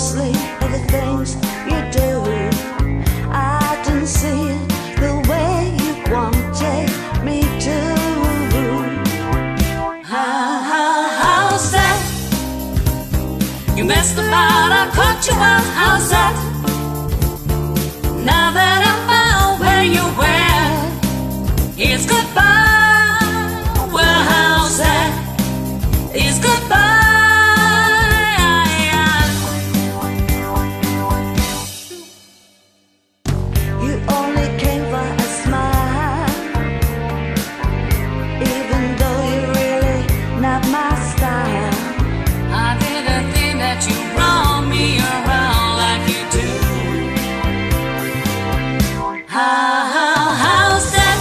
closely at the things you do. I didn't see it the way you wanted me to. How, how. You messed about, I caught you out. How's that? Now that how, how, how's that?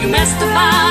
You messed about.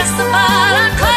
that's the I.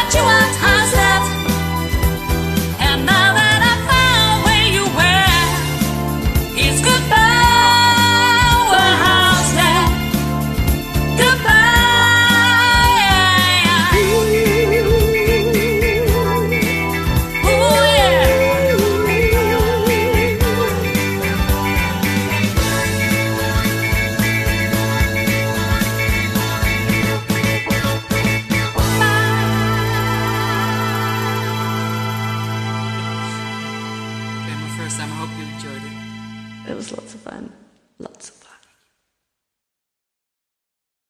I hope you enjoyed it. It was lots of fun. Lots of fun.